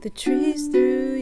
the trees through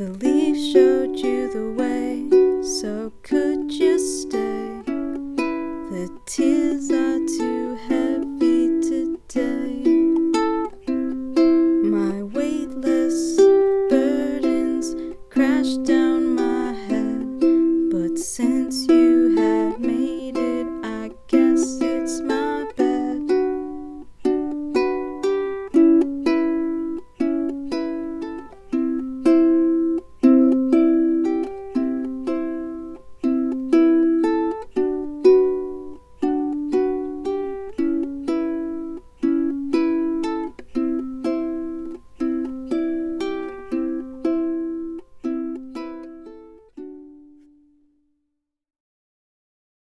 The leaf showed you the way, so could you